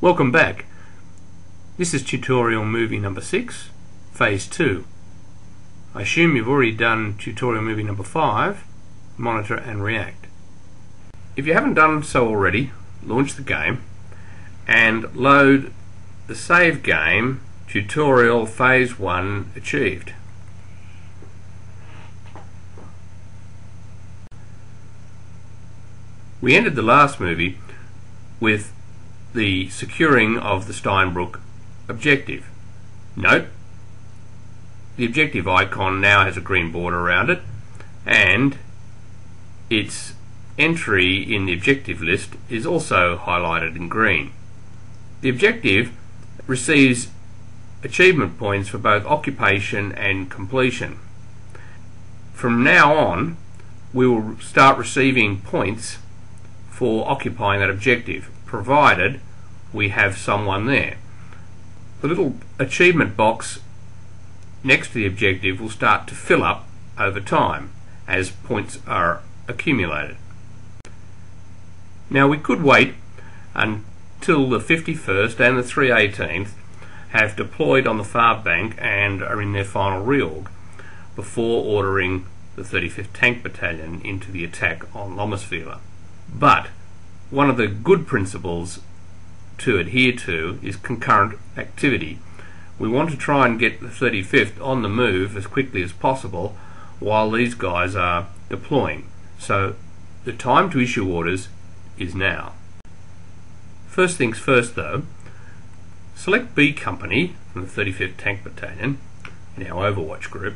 Welcome back. This is tutorial movie number 6, phase 2. I assume you've already done tutorial movie number 5, monitor and react. If you haven't done so already, launch the game and load the save game tutorial phase 1 achieved. We ended the last movie with the securing of the Steinbruch objective. Note, the objective icon now has a green border around it and its entry in the objective list is also highlighted in green. The objective receives achievement points for both occupation and completion. From now on, we will start receiving points for occupying that objective, provided we have someone there. The little achievement box next to the objective will start to fill up over time as points are accumulated. Now we could wait until the 51st and the 318th have deployed on the far bank and are in their final reorg before ordering the 35th Tank Battalion into the attack on Lommersweiler. But one of the good principles to adhere to is concurrent activity. We want to try and get the 35th on the move as quickly as possible while these guys are deploying. So the time to issue orders is now. First things first though, select B Company from the 35th Tank Battalion in our Overwatch group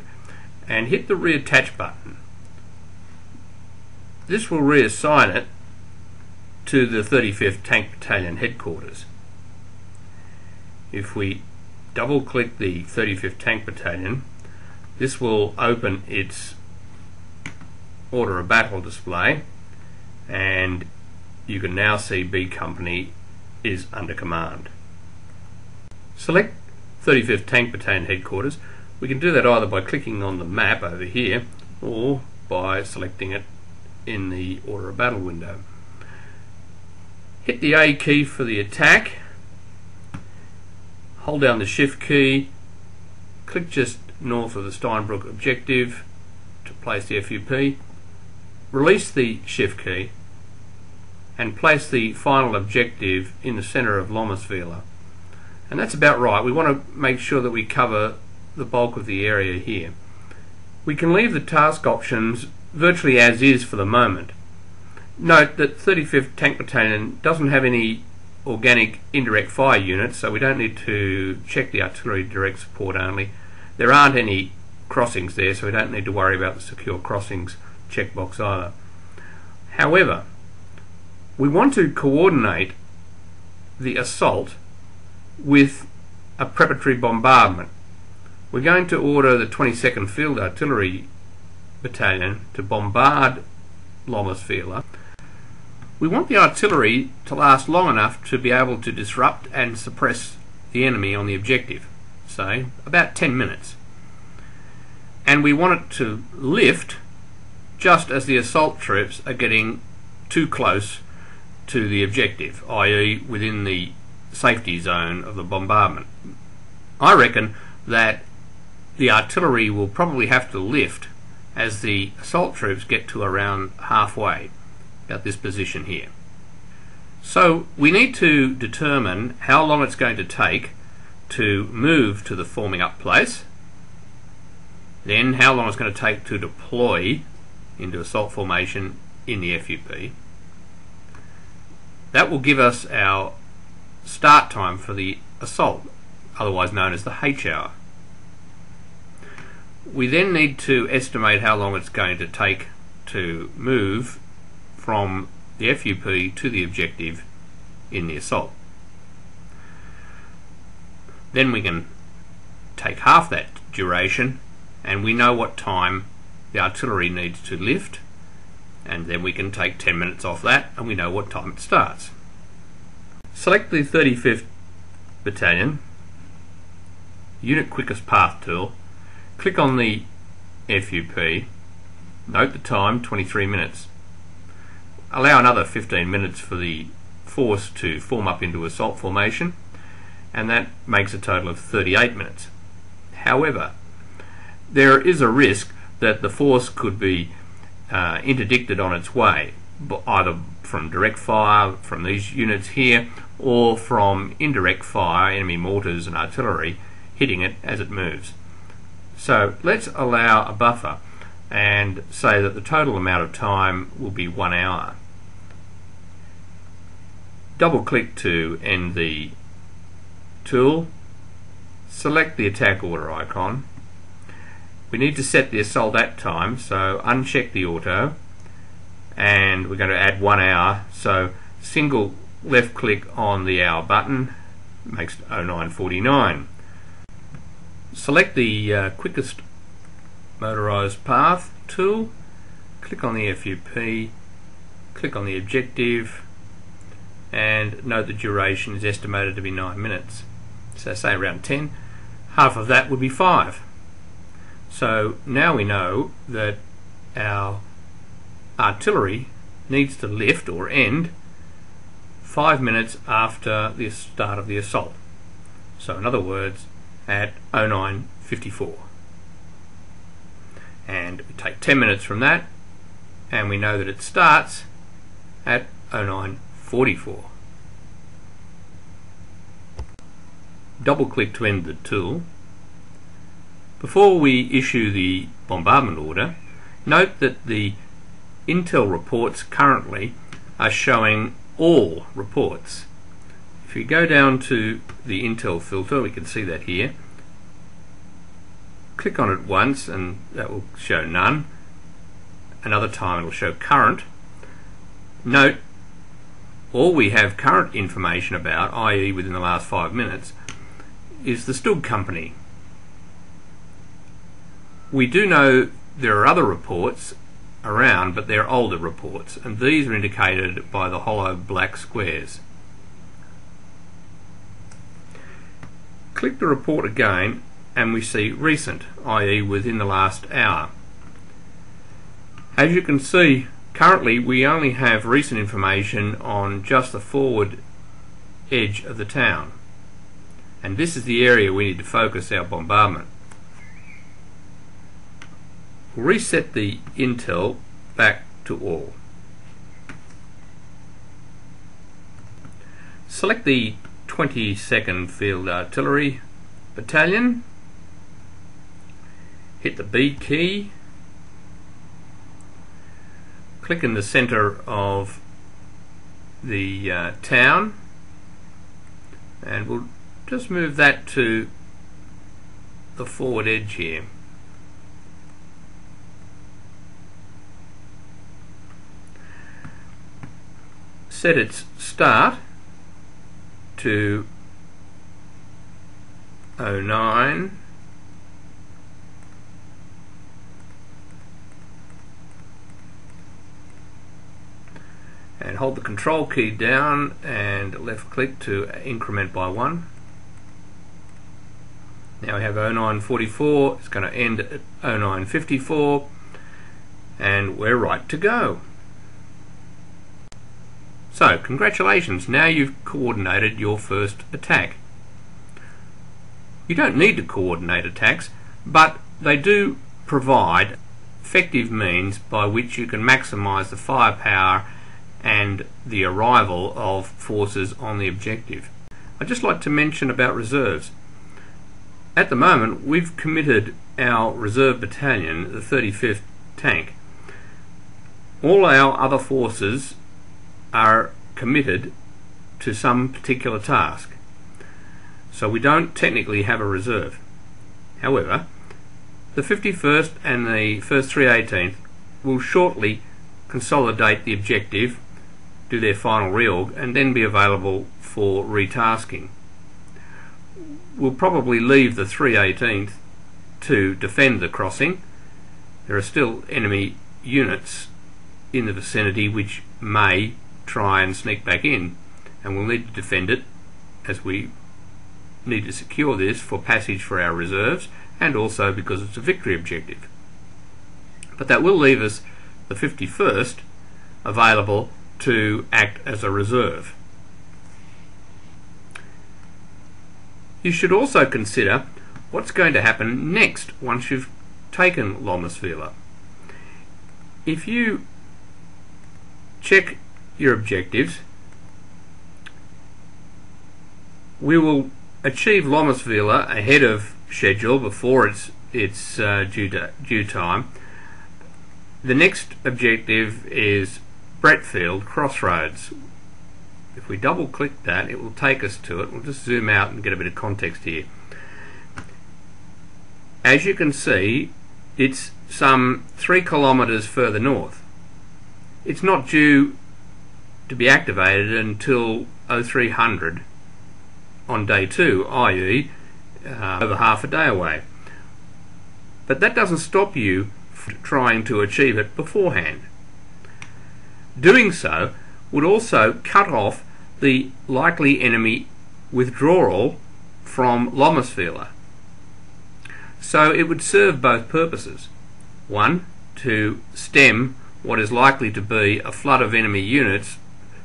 and hit the reattach button. This will reassign it to the 35th Tank Battalion headquarters. If we double click the 35th Tank Battalion, this will open its order of battle display and you can now see B Company is under command. Select 35th Tank Battalion headquarters. We can do that either by clicking on the map over here or by selecting it in the order of battle window. Hit the A key for the attack. Hold down the shift key. Click just north of the Steinbruch objective to place the FUP. Release the shift key and place the final objective in the center of Lommersweiler. And that's about right. We want to make sure that we cover the bulk of the area here. We can leave the task options virtually as is for the moment. Note that 35th Tank Battalion doesn't have any organic indirect fire units, so we don't need to check the artillery direct support only. There aren't any crossings there, so we don't need to worry about the secure crossings checkbox either. However, we want to coordinate the assault with a preparatory bombardment. We're going to order the 22nd Field Artillery Battalion to bombard Lomas Lommersweiler we want the artillery to last long enough to be able to disrupt and suppress the enemy on the objective, say about 10 minutes. And we want it to lift just as the assault troops are getting too close to the objective, i.e. within the safety zone of the bombardment. I reckon that the artillery will probably have to lift as the assault troops get to around halfway about this position here. So we need to determine how long it's going to take to move to the forming up place, then how long it's going to take to deploy into assault formation in the FUP. That will give us our start time for the assault, otherwise known as the H hour. We then need to estimate how long it's going to take to move from the FUP to the objective in the assault. Then we can take half that duration and we know what time the artillery needs to lift and then we can take 10 minutes off that and we know what time it starts. Select the 35th Battalion, Unit Quickest Path tool, click on the FUP, note the time 23 minutes allow another 15 minutes for the force to form up into assault formation, and that makes a total of 38 minutes. However, there is a risk that the force could be uh, interdicted on its way, either from direct fire from these units here or from indirect fire, enemy mortars and artillery hitting it as it moves. So let's allow a buffer and say that the total amount of time will be one hour. Double click to end the tool, select the attack order icon. We need to set the assault at time, so uncheck the auto and we're going to add one hour. So single left click on the hour button makes 0949. Select the uh, quickest motorized path tool, click on the FUP, click on the objective, and note the duration is estimated to be 9 minutes. So say around 10, half of that would be 5. So now we know that our artillery needs to lift or end 5 minutes after the start of the assault. So in other words, at 0954 and we take 10 minutes from that and we know that it starts at oh 0944. Double click to end the tool. Before we issue the bombardment order, note that the Intel reports currently are showing all reports. If you go down to the Intel filter, we can see that here, click on it once and that will show none. Another time it will show current. Note all we have current information about, i.e. within the last five minutes, is the Stug company. We do know there are other reports around, but they're older reports, and these are indicated by the hollow black squares. Click the report again and we see recent, i.e. within the last hour. As you can see, currently we only have recent information on just the forward edge of the town. And this is the area we need to focus our bombardment. We'll reset the intel back to all. Select the 22nd Field Artillery Battalion hit the B key, click in the center of the uh, town, and we'll just move that to the forward edge here. Set its start to 09 and hold the control key down and left click to increment by one. Now we have 0944, it's going to end at 0954 and we're right to go. So congratulations, now you've coordinated your first attack. You don't need to coordinate attacks, but they do provide effective means by which you can maximize the firepower and the arrival of forces on the objective. I'd just like to mention about reserves. At the moment, we've committed our reserve battalion, the 35th Tank. All our other forces are committed to some particular task. So we don't technically have a reserve. However, the 51st and the 1st 318th will shortly consolidate the objective do their final reorg, and then be available for retasking. We'll probably leave the 318th to defend the crossing. There are still enemy units in the vicinity which may try and sneak back in, and we'll need to defend it as we need to secure this for passage for our reserves and also because it's a victory objective. But that will leave us the 51st available to act as a reserve. You should also consider what's going to happen next once you've taken Lommersweiler. If you check your objectives, we will achieve Lommersweiler ahead of schedule before its its uh, due, due time. The next objective is Breitfeld Crossroads. If we double click that, it will take us to it. We'll just zoom out and get a bit of context here. As you can see, it's some three kilometres further north. It's not due to be activated until 0300 on day two, i.e., uh, over half a day away. But that doesn't stop you from trying to achieve it beforehand. Doing so would also cut off the likely enemy withdrawal from Lommersweiler. So it would serve both purposes. One, to stem what is likely to be a flood of enemy units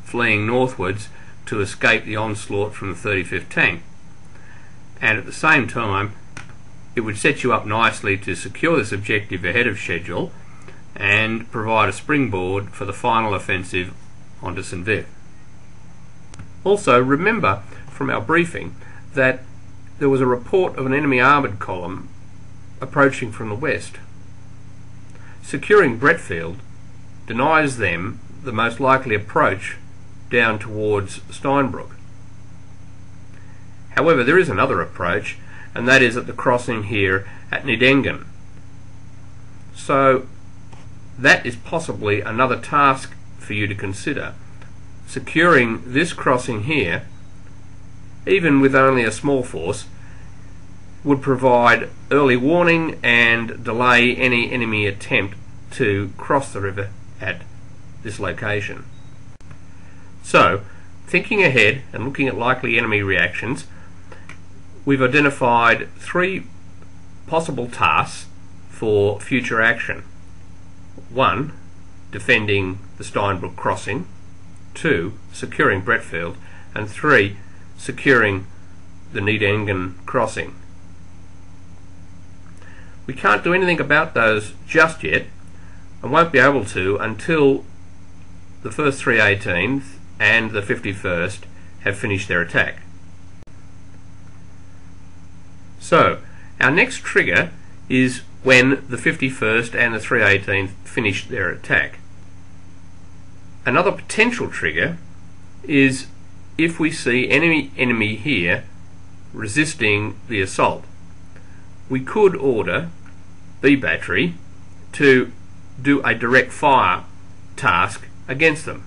fleeing northwards to escape the onslaught from the 35th Tank. And at the same time, it would set you up nicely to secure this objective ahead of schedule and provide a springboard for the final offensive onto St. Vith. Also, remember from our briefing that there was a report of an enemy armoured column approaching from the west. Securing Breitfeld denies them the most likely approach down towards Steinbruck. However, there is another approach, and that is at the crossing here at Nidengen. So, that is possibly another task for you to consider. Securing this crossing here, even with only a small force, would provide early warning and delay any enemy attempt to cross the river at this location. So, thinking ahead and looking at likely enemy reactions, we've identified three possible tasks for future action. One, defending the Steinbruck crossing. Two, securing Breitfeld. And three, securing the Nidengen crossing. We can't do anything about those just yet and won't be able to until the first 318th and the 51st have finished their attack. So, our next trigger is when the 51st and the 318th finish their attack. Another potential trigger is if we see enemy enemy here resisting the assault. We could order B battery to do a direct fire task against them.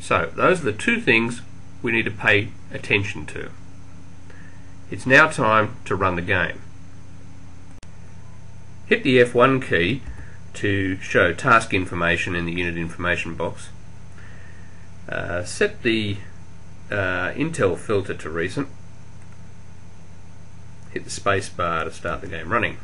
So those are the two things we need to pay attention to. It's now time to run the game. Hit the F1 key to show task information in the unit information box. Uh, set the uh, Intel filter to recent. Hit the space bar to start the game running.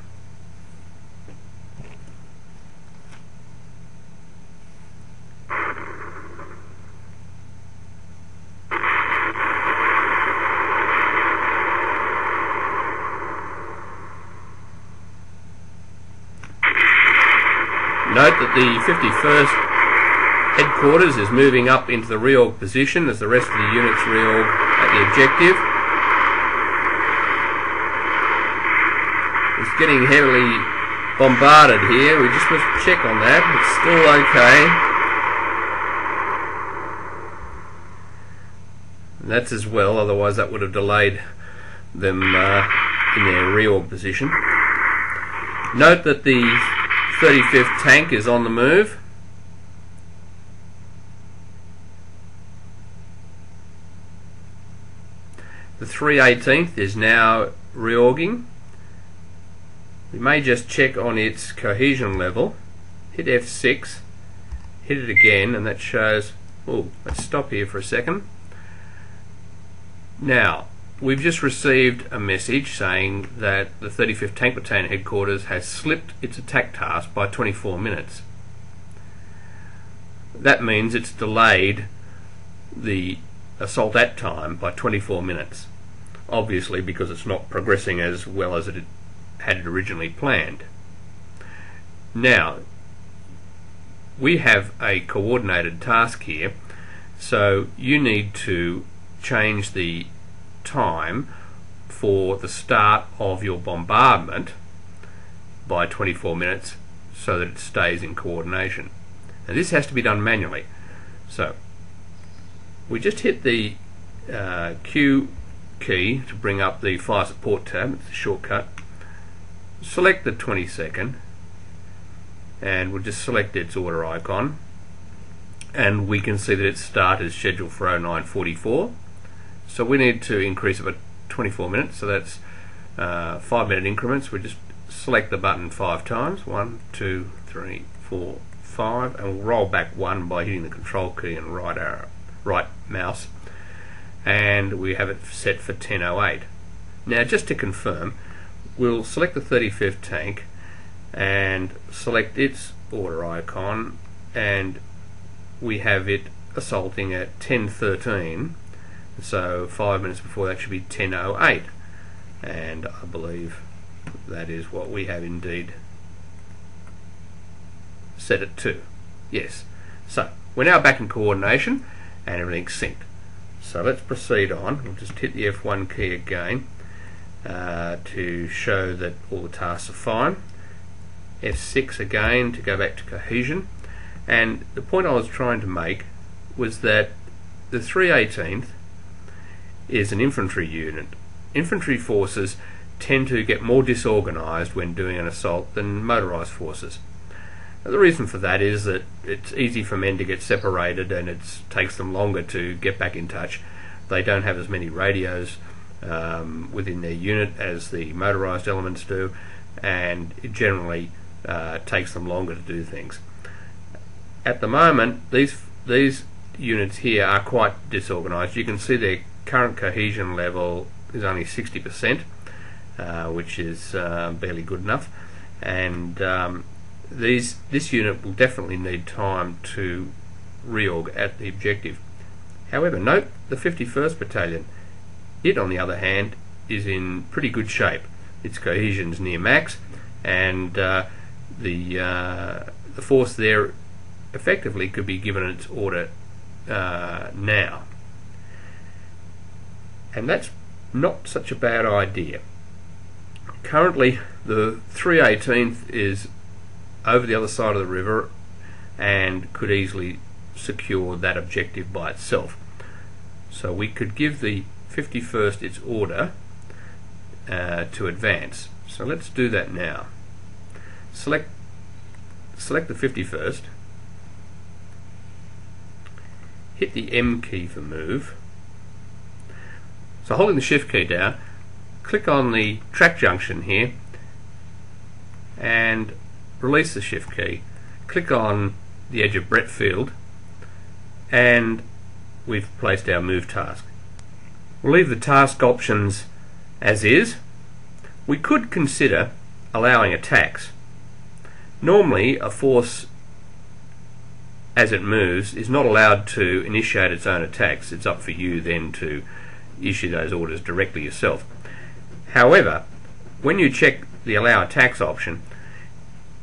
Note that the 51st headquarters is moving up into the reorg position as the rest of the units reorg at the objective. It's getting heavily bombarded here. We just must check on that. It's still okay. That's as well, otherwise that would have delayed them uh, in their reorg position. Note that the 35th tank is on the move. The 318th is now reorging. We may just check on its cohesion level. Hit F6, hit it again, and that shows. Oh, let's stop here for a second. Now, We've just received a message saying that the 35th Tank Battalion headquarters has slipped its attack task by 24 minutes. That means it's delayed the assault at time by 24 minutes. obviously because it's not progressing as well as it had originally planned. Now, we have a coordinated task here, so you need to change the time for the start of your bombardment by 24 minutes so that it stays in coordination. And this has to be done manually. So we just hit the uh, Q key to bring up the fire support tab, it's a shortcut. Select the 20 second and we'll just select its order icon and we can see that its start is scheduled for 0944 so we need to increase it by 24 minutes so that's uh, 5 minute increments. We just select the button five times one two three four five and we'll roll back one by hitting the control key and right arrow right mouse. And we have it set for 1008 now just to confirm we'll select the 35th tank and select its order icon and we have it assaulting at 1013 so five minutes before that should be 1008 and I believe that is what we have indeed set it to. Yes. So we're now back in coordination and everything's synced. So let's proceed on. We'll just hit the F1 key again uh, to show that all the tasks are fine. F6 again to go back to cohesion. And the point I was trying to make was that the 318th is an infantry unit. Infantry forces tend to get more disorganised when doing an assault than motorised forces. Now, the reason for that is that it's easy for men to get separated and it takes them longer to get back in touch. They don't have as many radios um, within their unit as the motorised elements do, and it generally uh, takes them longer to do things. At the moment, these these units here are quite disorganised. You can see their current cohesion level is only 60%, uh, which is uh, barely good enough. And um, these this unit will definitely need time to reorg at the objective. However, note the 51st Battalion. It, on the other hand, is in pretty good shape. Its cohesion's near max, and uh, the uh, the force there effectively could be given its order uh, now, and that's not such a bad idea. Currently, the 318th is over the other side of the river and could easily secure that objective by itself. So we could give the 51st its order uh, to advance. So let's do that now select select the 51st hit the M key for move so holding the shift key down click on the track junction here and release the shift key. Click on the edge of Breitfeld and we've placed our move task. We'll leave the task options as is. We could consider allowing attacks. Normally, a force, as it moves, is not allowed to initiate its own attacks. It's up for you then to issue those orders directly yourself. However, when you check the allow attacks option,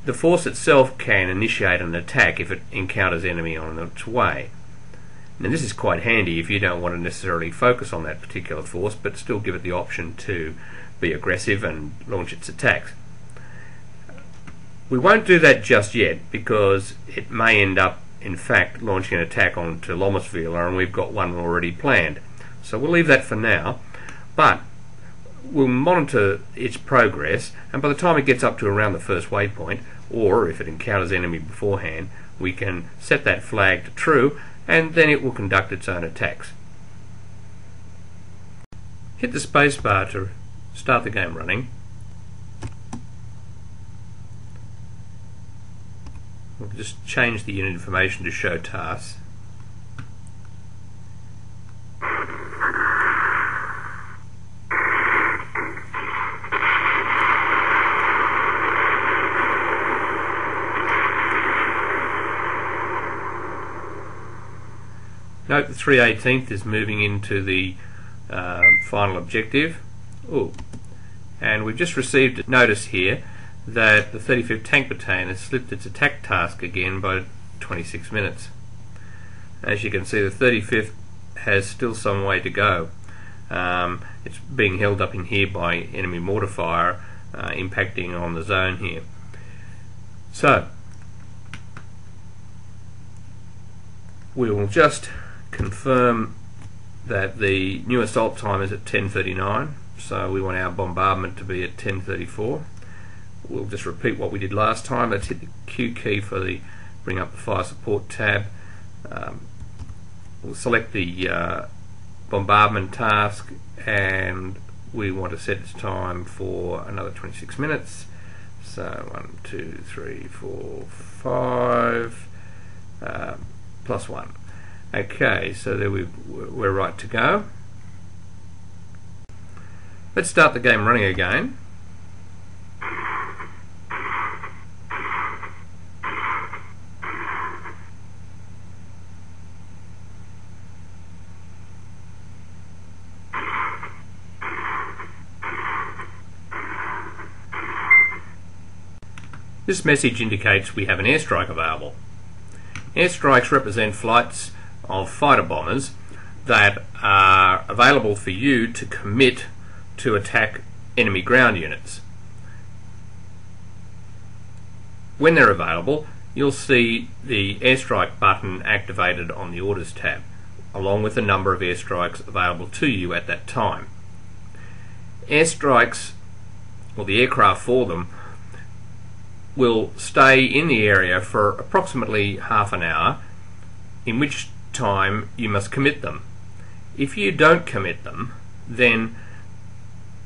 the force itself can initiate an attack if it encounters enemy on its way. Now this is quite handy if you don't want to necessarily focus on that particular force but still give it the option to be aggressive and launch its attacks. We won't do that just yet because it may end up, in fact, launching an attack onto Lommersweiler and we've got one already planned. So we'll leave that for now, but we'll monitor its progress and by the time it gets up to around the first waypoint, or if it encounters enemy beforehand, we can set that flag to true and then it will conduct its own attacks. Hit the spacebar to start the game running We'll just change the unit information to show tasks. Note the 318th is moving into the uh, final objective. Ooh. And we've just received a notice here that the 35th Tank Battalion has slipped its attack task again by 26 minutes. As you can see, the 35th has still some way to go. Um, it's being held up in here by enemy mortar fire uh, impacting on the zone here. So, we will just confirm that the new assault time is at 10.39 so we want our bombardment to be at 10.34 we'll just repeat what we did last time. Let's hit the Q key for the bring up the fire support tab. Um, we'll select the uh, bombardment task and we want to set its time for another 26 minutes. So one two three four five uh, plus one okay so there we we're right to go let's start the game running again This message indicates we have an airstrike available. Airstrikes represent flights of fighter bombers that are available for you to commit to attack enemy ground units. When they're available, you'll see the airstrike button activated on the Orders tab, along with the number of airstrikes available to you at that time. Airstrikes, or the aircraft for them, will stay in the area for approximately half an hour, in which time you must commit them. If you don't commit them, then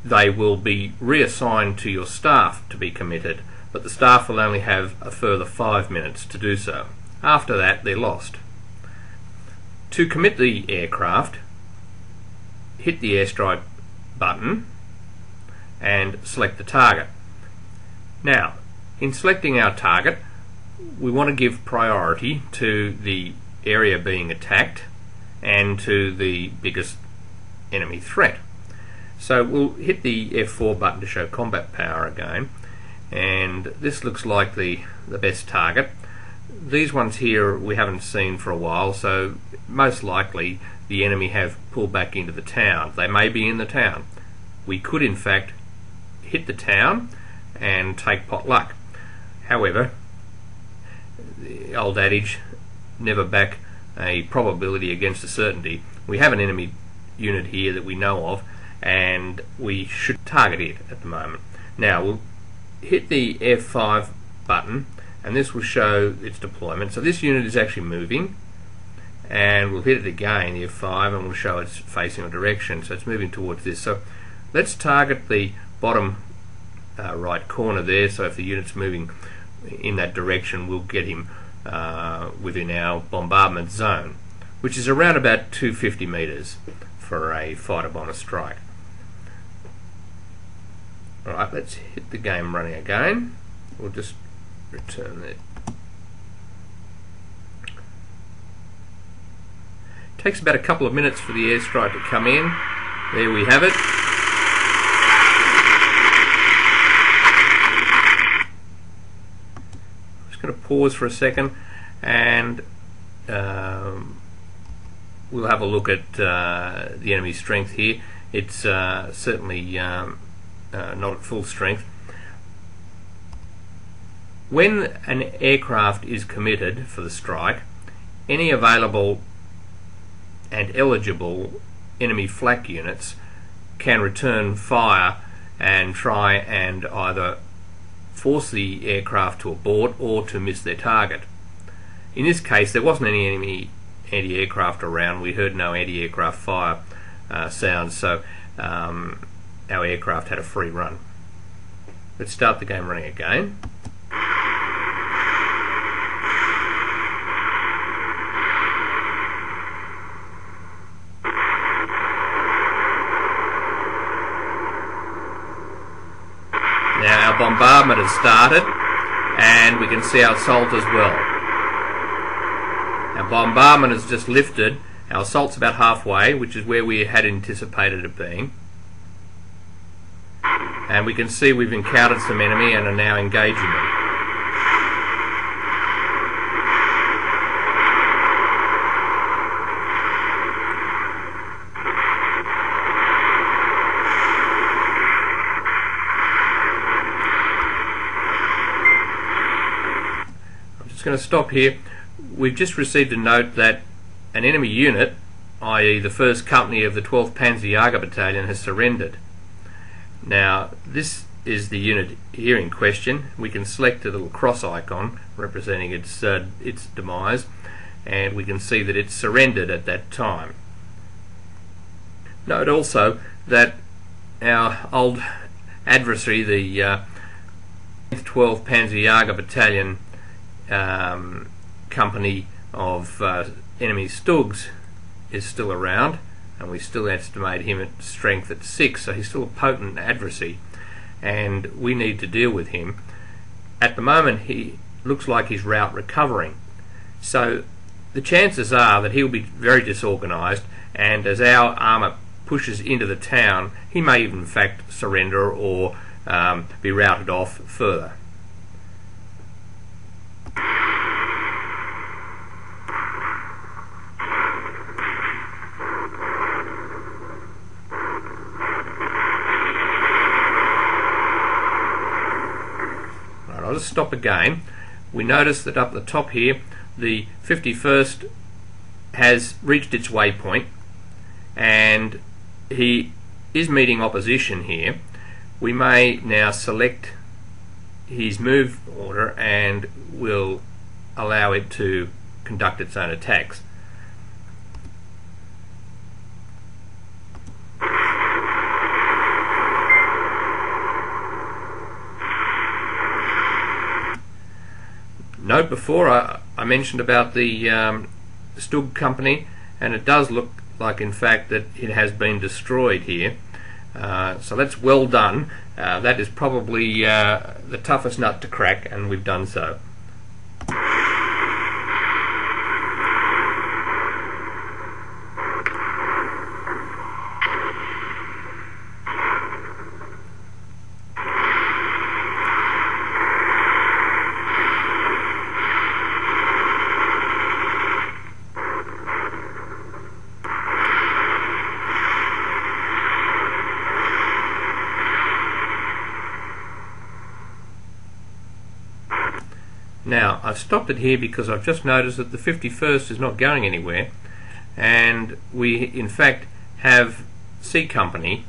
they will be reassigned to your staff to be committed, but the staff will only have a further five minutes to do so. After that, they're lost. To commit the aircraft, hit the airstrike button and select the target. Now, in selecting our target, we want to give priority to the area being attacked and to the biggest enemy threat. So we'll hit the F4 button to show combat power again and this looks like the, the best target. These ones here we haven't seen for a while so most likely the enemy have pulled back into the town. They may be in the town. We could in fact hit the town and take pot luck. However, the old adage, never back a probability against a certainty. We have an enemy unit here that we know of, and we should target it at the moment. Now, we'll hit the F5 button, and this will show its deployment. So this unit is actually moving, and we'll hit it again, the F5, and we'll show it's facing a direction. So it's moving towards this. So let's target the bottom uh, right corner there. So if the unit's moving in that direction we'll get him uh, within our bombardment zone, which is around about 250 metres for a fighter bomber strike. Alright, let's hit the game running again. We'll just return it. Takes about a couple of minutes for the airstrike to come in. There we have it. just going to pause for a second and um, we'll have a look at uh, the enemy's strength here. It's uh, certainly um, uh, not at full strength. When an aircraft is committed for the strike, any available and eligible enemy flak units can return fire and try and either force the aircraft to abort or to miss their target. In this case, there wasn't any enemy anti-aircraft around. We heard no anti-aircraft fire uh, sounds, so um, our aircraft had a free run. Let's start the game running again. Bombardment has started and we can see our salt as well. Our bombardment has just lifted Our assault's about halfway, which is where we had anticipated it being. And we can see we've encountered some enemy and are now engaging them. just going to stop here. We've just received a note that an enemy unit, i.e. the 1st Company of the 12th Panzer Battalion, has surrendered. Now, this is the unit here in question. We can select a little cross icon representing its, uh, its demise, and we can see that it surrendered at that time. Note also that our old adversary, the uh, 12th Panzer Battalion, um, company of uh, enemy Stugs is still around, and we still estimate him at strength at six, so he's still a potent adversary, and we need to deal with him. At the moment, he looks like his rout recovering, so the chances are that he'll be very disorganised, and as our armour pushes into the town, he may even in fact surrender or um, be routed off further. I'll just stop again. We notice that up the top here, the 51st has reached its waypoint and he is meeting opposition here. We may now select his move order and will allow it to conduct its own attacks. note before I, I mentioned about the um, Stug company and it does look like in fact that it has been destroyed here. Uh, so that's well done. Uh, that is probably uh, the toughest nut to crack and we've done so I've stopped it here because I've just noticed that the 51st is not going anywhere. And we in fact have C Company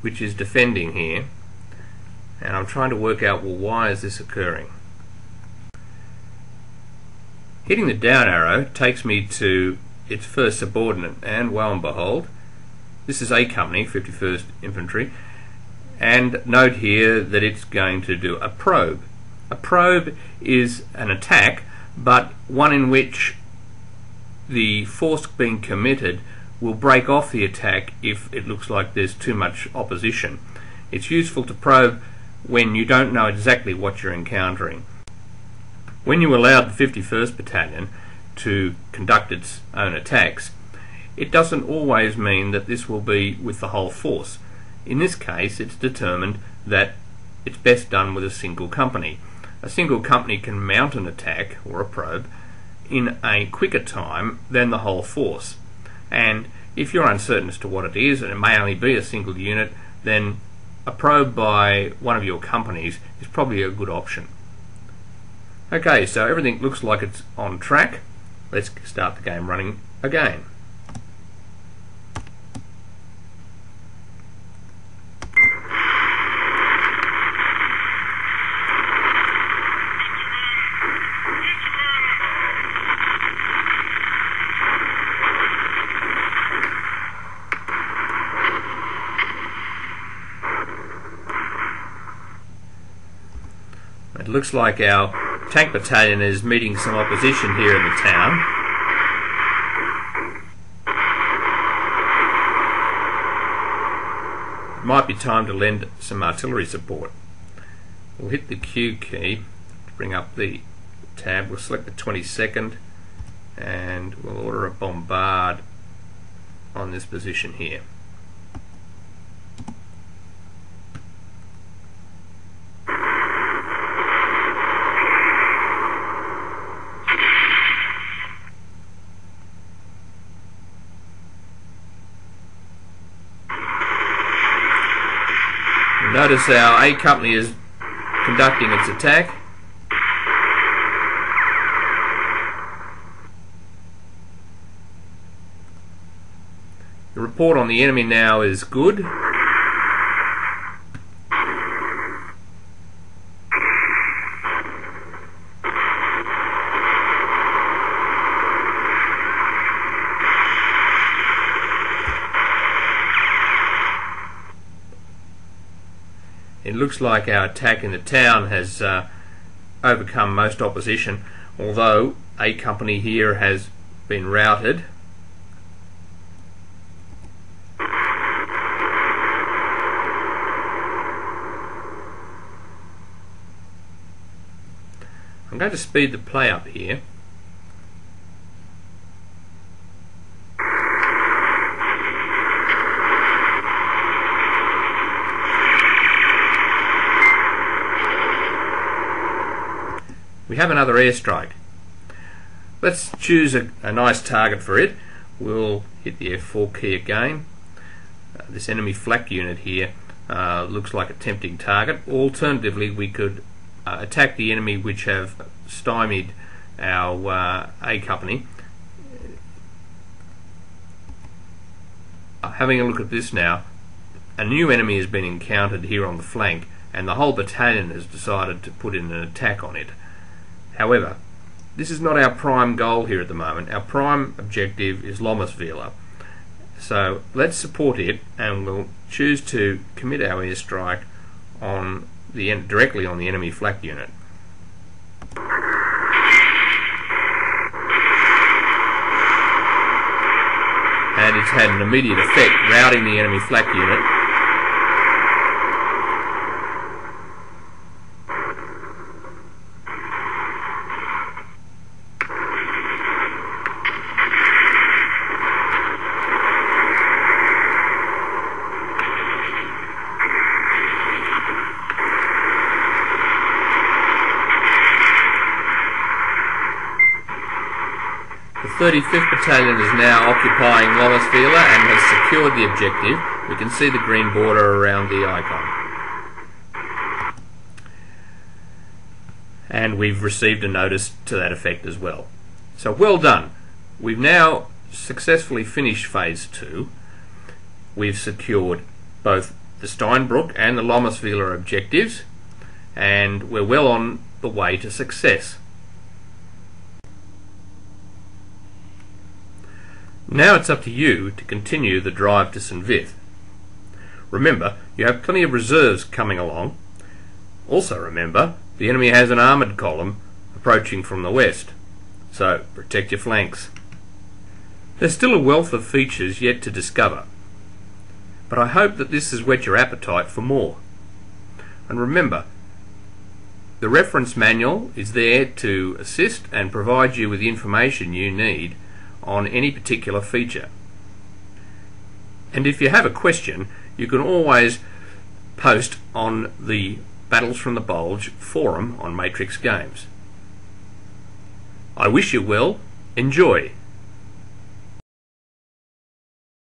which is defending here. And I'm trying to work out well why is this occurring. Hitting the down arrow takes me to its first subordinate. And lo and behold this is A Company, 51st Infantry and note here that it's going to do a probe. A probe is an attack, but one in which the force being committed will break off the attack if it looks like there's too much opposition. It's useful to probe when you don't know exactly what you're encountering. When you allow the 51st Battalion to conduct its own attacks, it doesn't always mean that this will be with the whole force. In this case, it's determined that it's best done with a single company. A single company can mount an attack or a probe in a quicker time than the whole force. And if you're uncertain as to what it is, and it may only be a single unit, then a probe by one of your companies is probably a good option. Okay, so everything looks like it's on track. Let's start the game running again. Looks like our tank battalion is meeting some opposition here in the town. It might be time to lend some artillery support. We'll hit the Q key to bring up the tab. We'll select the 22nd and we'll order a bombard on this position here. Notice our A company is conducting its attack. The report on the enemy now is good. It looks like our attack in the town has uh, overcome most opposition, although a company here has been routed. I'm going to speed the play up here. We have another airstrike. Let's choose a, a, nice target for it. We'll hit the F4 key again. Uh, this enemy flak unit here uh, looks like a tempting target. Alternatively, we could uh, attack the enemy which have stymied our uh, A company. Uh, having a look at this now, a new enemy has been encountered here on the flank and the whole battalion has decided to put in an attack on it. However, this is not our prime goal here at the moment. Our prime objective is Lommersweiler. So let's support it and we'll choose to commit our airstrike on the directly on the enemy flak unit. And it's had an immediate effect, routing the enemy flak unit 35th Battalion is now occupying Lommersweiler and has secured the objective. We can see the green border around the icon. And we've received a notice to that effect as well. So well done. We've now successfully finished Phase 2. We've secured both the Steinbrück and the Lommersweiler objectives and we're well on the way to success. Now it's up to you to continue the drive to St. Vith. Remember, you have plenty of reserves coming along. Also remember, the enemy has an armoured column approaching from the west, so protect your flanks. There's still a wealth of features yet to discover, but I hope that this has whet your appetite for more. And remember, the reference manual is there to assist and provide you with the information you need on any particular feature. And if you have a question, you can always post on the Battles from the Bulge forum on Matrix Games. I wish you well. Enjoy.